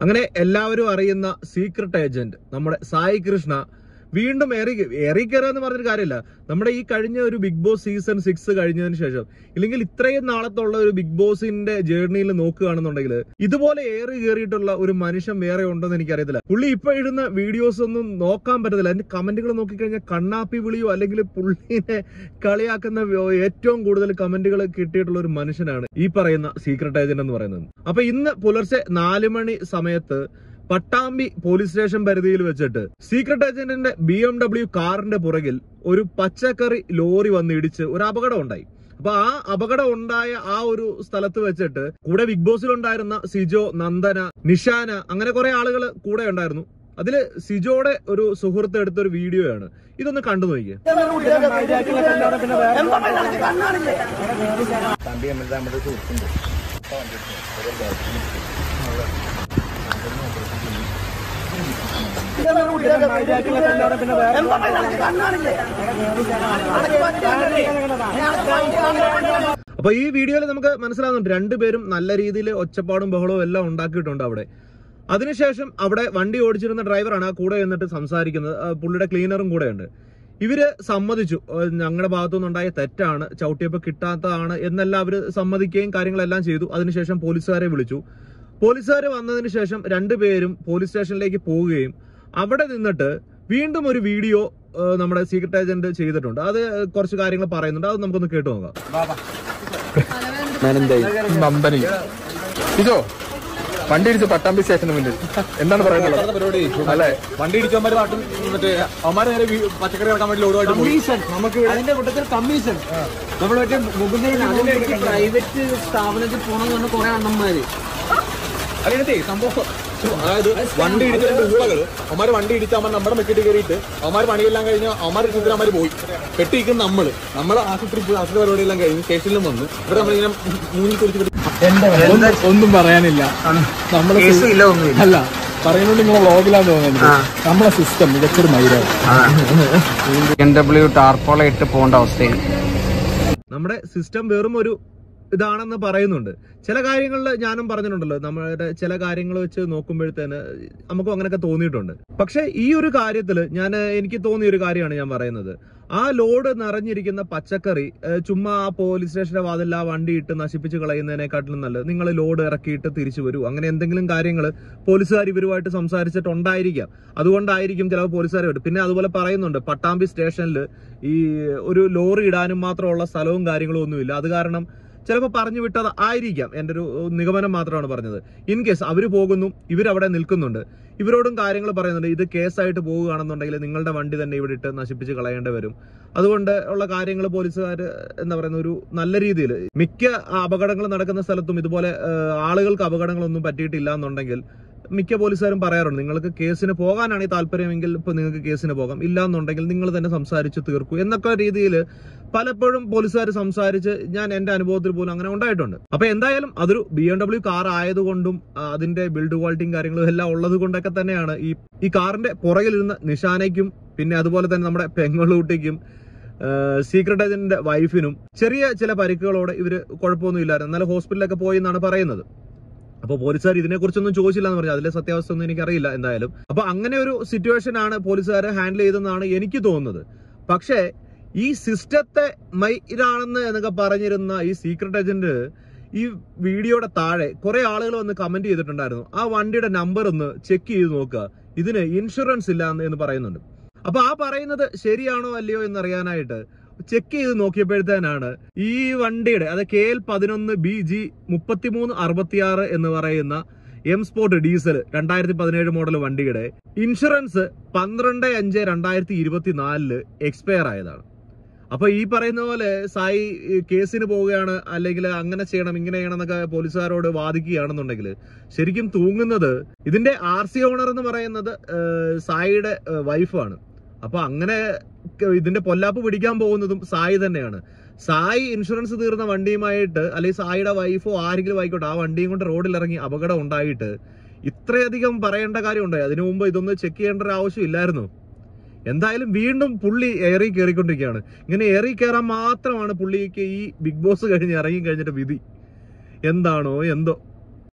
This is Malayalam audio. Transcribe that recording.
അങ്ങനെ എല്ലാവരും അറിയുന്ന സീക്രട്ട് ഏജന്റ് നമ്മുടെ സായി കൃഷ്ണ വീണ്ടും ഏറി കയറുക എന്ന് പറഞ്ഞൊരു കാര്യമില്ല. നമ്മുടെ ഈ കഴിഞ്ഞ ഒരു ബിഗ് ബോസ് സീസൺ സിക്സ് കഴിഞ്ഞതിന് ശേഷം ഇല്ലെങ്കിൽ ഇത്രയും നാളത്തുള്ള ഒരു ബിഗ് ബോസിന്റെ ജേർണിയിൽ നോക്കുകയാണെന്നുണ്ടെങ്കിൽ ഇതുപോലെ ഏറി കയറിയിട്ടുള്ള ഒരു മനുഷ്യൻ വേറെ ഉണ്ടെന്ന് എനിക്കറിയത്തില്ല. പുള്ളി ഇപ്പൊ ഇടുന്ന വീഡിയോസ് ഒന്നും നോക്കാൻ പറ്റത്തില്ല. അതിന്റെ കമന്റുകൾ നോക്കിക്കഴിഞ്ഞാൽ കണ്ണാപ്പി വിളിയോ അല്ലെങ്കിൽ പുള്ളിനെ കളിയാക്കുന്ന ഏറ്റവും കൂടുതൽ കമന്റുകൾ കിട്ടിയിട്ടുള്ള ഒരു മനുഷ്യനാണ് ഈ പറയുന്ന സീക്രട്ട് ഏജന്റ് എന്ന് പറയുന്നത്. അപ്പൊ ഇന്ന് പുലർച്ചെ നാല് മണി സമയത്ത് പട്ടാമ്പി പോലീസ് സ്റ്റേഷൻ പരിധിയിൽ വെച്ചിട്ട് സീക്രട്ട് ഏജന്റിന്റെ ബി എം ഡബ്ല്യു കാറിന്റെ പുറകിൽ ഒരു പച്ചക്കറി ലോറി വന്ന് ഇടിച്ച് ഒരു അപകടം ഉണ്ടായി. അപ്പൊ ആ അപകടം ഉണ്ടായ ആ ഒരു സ്ഥലത്ത് വെച്ചിട്ട് കൂടെ ബിഗ് ബോസിൽ ഉണ്ടായിരുന്ന സിജോ നന്ദന നിഷാന അങ്ങനെ കുറെ ആളുകൾ കൂടെ ഉണ്ടായിരുന്നു. അതിൽ സിജോടെ ഒരു സുഹൃത്ത് എടുത്ത ഒരു വീഡിയോ ആണ് ഇതൊന്ന് കണ്ടു നോക്കിയേ. അപ്പൊ ഈ വീഡിയോയിൽ നമുക്ക് മനസ്സിലാകുന്നുണ്ട് രണ്ടുപേരും നല്ല രീതിയിൽ ഒച്ചപ്പാടും ബഹളവും എല്ലാം ഉണ്ടാക്കിയിട്ടുണ്ട് അവിടെ. അതിനുശേഷം അവിടെ വണ്ടി ഓടിച്ചിരുന്ന ഡ്രൈവറാണ് ആ കൂടെ എന്നിട്ട് സംസാരിക്കുന്നത്. പുള്ളിയുടെ ക്ലീനറും കൂടെ ഉണ്ട്. ഇവർ സമ്മതിച്ചു. ഞങ്ങളുടെ ഭാഗത്തുനിന്നുണ്ടായ തെറ്റാണ്. ചവിട്ടിയപ്പോ കിട്ടാത്തതാണ് എന്നെല്ലാം അവർ സമ്മതിക്കുകയും കാര്യങ്ങളെല്ലാം ചെയ്തു. അതിനുശേഷം പോലീസുകാരെ വിളിച്ചു. പോലീസുകാർ വന്നതിന് ശേഷം രണ്ടുപേരും പോലീസ് സ്റ്റേഷനിലേക്ക് പോവുകയും അവിടെ നിന്നിട്ട് വീണ്ടും ഒരു വീഡിയോ നമ്മുടെ സീക്രട്ട് ഏജന്റ് ചെയ്തിട്ടുണ്ട്. അത് കുറച്ച് കാര്യങ്ങൾ പറയുന്നുണ്ട്. അത് നമുക്കൊന്ന് കേട്ടു നോക്കാം. നന്ദനി. ഇതോ വണ്ടി ഇടിച്ച് പട്ടാമ്പി സ്റ്റേഷന് മുന്നിൽ. എന്താണ് പറയുന്നത്? പരിപാടി? അല്ലേ? വണ്ടി ഇടിച്ചവന്മാര് പാട്ടും മറ്റേ അവന്മാര് നേരെ പച്ചക്കറി ഇറക്കാൻ വേണ്ടി ലോഡുമായിട്ട് കമ്മീഷൻ. നമുക്ക് അതിന്റെ കൂട്ടത്തിൽ കമ്മീഷൻ. നമ്മൾ മറ്റേ മുകുന്ദൻ പ്രൈവറ്റ് സ്ഥാപനത്തിൽ പോണെന്ന് പറഞ്ഞ കുറെ അണ്ണന്മാര്. അതിനകത്തെ സംഭവം അതായത് വണ്ടി ഇടിച്ച രണ്ട് ഊളകൾ അവന്മാര് വണ്ടി ഇടിച്ച അമ്മ നമ്മുടെ മെക്കിട്ട് കയറിയിട്ട് അവന്മാർ പണിയെല്ലാം കഴിഞ്ഞ് അവന്മാർ ചിത്രം അവന്മാർ പോയി. കെട്ടിയിരിക്കുന്ന നമ്മൾ നമ്മൾ ആശുപത്രി ആശുപത്രി പരിപാടിയെല്ലാം കഴിഞ്ഞ് സ്റ്റേഷനിലും വന്ന്. ഇവിടെ നമ്മളിങ്ങനെ മൂന്നിൽ കുറിച്ച് ഒന്നും- ഒന്നും പറയാനില്ല. നമ്മളെ അല്ല പറയുന്നത് നിങ്ങളെ വ്ളോഗിലാന്ന് തോന്നുന്നത്. നമ്മളെ സിസ്റ്റം മികച്ചൊരു മൈരാണ്. എൻ ഡബ്ല്യു ടാർപോള ഇട്ട് പോകേണ്ട അവസ്ഥയാണ്. നമ്മുടെ സിസ്റ്റം വെറും ഒരു ഇതാണെന്ന് പറയുന്നുണ്ട്. ചില കാര്യങ്ങളിൽ ഞാനും പറഞ്ഞിട്ടുണ്ടല്ലോ നമ്മുടെ ചില കാര്യങ്ങൾ വെച്ച് നോക്കുമ്പോഴത്തേന് നമുക്കും അങ്ങനെയൊക്കെ തോന്നിയിട്ടുണ്ട്. പക്ഷെ ഈ ഒരു കാര്യത്തിൽ ഞാൻ എനിക്ക് തോന്നിയ ഒരു കാര്യമാണ് ഞാൻ പറയുന്നത്. ആ ലോഡ് നിറഞ്ഞിരിക്കുന്ന പച്ചക്കറി ചുമ്മാ ആ പോലീസ് സ്റ്റേഷന്റെ വാതില്ല വണ്ടി ഇട്ട് നശിപ്പിച്ച് കളയുന്നതിനെക്കാട്ടിലും നല്ലത്. നിങ്ങൾ ലോഡ് ഇറക്കിയിട്ട് തിരിച്ചു വരൂ. അങ്ങനെ എന്തെങ്കിലും കാര്യങ്ങൾ പോലീസുകാർ ഇവരുമായിട്ട് സംസാരിച്ചിട്ടുണ്ടായിരിക്കാം. അതുകൊണ്ടായിരിക്കും ചിലപ്പോൾ പോലീസുകാർ വരും. പിന്നെ അതുപോലെ പറയുന്നുണ്ട് പട്ടാമ്പി സ്റ്റേഷനിൽ ഈ ഒരു ലോറി ഇടാനും മാത്രമുള്ള സ്ഥലവും കാര്യങ്ങളും ഒന്നുമില്ല. അത് കാരണം ചിലപ്പോൾ പറഞ്ഞു വിട്ടത് ആയിരിക്കാം. എന്റെ ഒരു നിഗമനം മാത്രമാണ് പറഞ്ഞത്. ഇൻ കേസ് അവർ പോകുന്നു ഇവരവിടെ നിൽക്കുന്നുണ്ട് ഇവരോടും കാര്യങ്ങൾ പറയുന്നുണ്ട് ഇത് കേസായിട്ട് പോവുകയാണെന്നുണ്ടെങ്കിൽ നിങ്ങളുടെ വണ്ടി തന്നെ ഇവിടെ ഇട്ട് നശിപ്പിച്ച് കളയേണ്ടി വരും. അതുകൊണ്ട് ഉള്ള കാര്യങ്ങൾ പോലീസുകാർ എന്താ പറയുന്ന ഒരു നല്ല രീതിയിൽ മിക്ക അപകടങ്ങൾ നടക്കുന്ന സ്ഥലത്തും ഇതുപോലെ ആളുകൾക്ക് അപകടങ്ങളൊന്നും പറ്റിയിട്ടില്ല എന്നുണ്ടെങ്കിൽ മിക്ക പോലീസുകാരും പറയാറുണ്ട് നിങ്ങൾക്ക് കേസിന് പോകാനാണ് ഈ താല്പര്യമെങ്കിൽ ഇപ്പൊ നിങ്ങൾക്ക് കേസിന് പോകാം ഇല്ല എന്നുണ്ടെങ്കിൽ നിങ്ങൾ തന്നെ സംസാരിച്ച് തീർക്കൂ എന്നൊക്കെ രീതിയിൽ പലപ്പോഴും പോലീസുകാർ സംസാരിച്ച് ഞാൻ എന്റെ അനുഭവത്തിൽ പോലും അങ്ങനെ ഉണ്ടായിട്ടുണ്ട്. അപ്പൊ എന്തായാലും അതൊരു ബി എം ഡബ്ല്യു കാർ ആയതുകൊണ്ടും അതിന്റെ ബിൽഡ് ക്വാളിറ്റിയും കാര്യങ്ങളും എല്ലാം ഉള്ളത് കൊണ്ടൊക്കെ തന്നെയാണ് ഈ ഈ കാറിന്റെ പുറകിലിരുന്ന നിഷാനയ്ക്കും പിന്നെ അതുപോലെ തന്നെ നമ്മുടെ പെങ്ങളൂട്ടിക്കും സീക്രട്ട് ഏജന്റിന്റെ വൈഫിനും ചെറിയ ചില പരിക്കുകളോടെ ഇവർ കുഴപ്പമൊന്നും ഇല്ലായിരുന്നു. എന്നാലും ഹോസ്പിറ്റലിലൊക്കെ പോയി എന്നാണ് പറയുന്നത്. അപ്പൊ പോലീസുകാർ ഇതിനെക്കുറിച്ചൊന്നും ചോദിച്ചില്ല എന്ന് പറഞ്ഞു അതിലെ സത്യാവസ്ഥ ഒന്നും എനിക്കറിയില്ല എന്തായാലും. അപ്പൊ അങ്ങനെ ഒരു സിറ്റുവേഷൻ ആണ് പോലീസുകാരെ ഹാൻഡിൽ ചെയ്തെന്നാണ് എനിക്ക് തോന്നുന്നത്. പക്ഷേ ഈ സിസ്റ്റത്തെ മൈരാണെന്ന് എന്നൊക്കെ പറഞ്ഞിരുന്ന ഈ സീക്രട്ട് ഏജന്റ് ഈ വീഡിയോയുടെ താഴെ കുറെ ആളുകൾ വന്ന് കമന്റ് ചെയ്തിട്ടുണ്ടായിരുന്നു. ആ വണ്ടിയുടെ നമ്പർ ഒന്ന് ചെക്ക് ചെയ്ത് നോക്കുക. ഇതിന് ഇൻഷുറൻസ് ഇല്ല എന്ന് പറയുന്നുണ്ട്. അപ്പൊ ആ പറയുന്നത് ശരിയാണോ അല്ലയോ എന്ന് അറിയാനായിട്ട് ചെക്ക് ചെയ്ത് നോക്കിയപ്പോഴത്തേനാണ് ഈ വണ്ടിയുടെ അതായത് കെ എൽ പതിനൊന്ന് ബി ജി മുപ്പത്തിമൂന്ന് അറുപത്തിയാറ് എന്ന് പറയുന്ന എം സ്പോർട്ട് ഡീസൽ രണ്ടായിരത്തി പതിനേഴ് മോഡൽ വണ്ടിയുടെ ഇൻഷുറൻസ് പന്ത്രണ്ട് അഞ്ച് രണ്ടായിരത്തി ഇരുപത്തിനാലിൽ എക്സ്പയർ ആയതാണ്. അപ്പൊ ഈ പറയുന്ന പോലെ സായി കേസിന് പോവുകയാണ് അല്ലെങ്കിൽ അങ്ങനെ ചെയ്യണം ഇങ്ങനെ ചെയ്യണം എന്നൊക്കെ പോലീസുകാരോട് വാദിക്കുകയാണെന്നുണ്ടെങ്കിൽ ശരിക്കും തൂങ്ങുന്നത് ഇതിന്റെ ആർ സി ഓണർ എന്ന് പറയുന്നത് സായിയുടെ വൈഫാണ് അപ്പൊ അങ്ങനെ ഇതിന്റെ പൊല്ലാപ്പ് പിടിക്കാൻ പോകുന്നതും സായി തന്നെയാണ്. സായി ഇൻഷുറൻസ് തീർന്ന വണ്ടിയുമായിട്ട് അല്ലെങ്കിൽ സായിയുടെ വൈഫോ ആരെങ്കിലും ആയിക്കോട്ടെ ആ വണ്ടിയും കൊണ്ട് റോഡിൽ ഇറങ്ങി അപകടം ഉണ്ടായിട്ട് ഇത്രയധികം പറയേണ്ട കാര്യം ഉണ്ടായി അതിനു മുമ്പ് ഇതൊന്ന് ചെക്ക് ചെയ്യേണ്ട ഒരു ആവശ്യം ഇല്ലായിരുന്നു. എന്തായാലും വീണ്ടും പുള്ളി ഏറി കയറിക്കൊണ്ടിരിക്കുകയാണ് ഇങ്ങനെ ഏറി കയറാൻ മാത്രമാണ് പുള്ളിക്ക് ഈ ബിഗ് ബോസ് കഴിഞ്ഞ് ഇറങ്ങി കഴിഞ്ഞിട്ട് വിധി. എന്താണോ എന്തോ.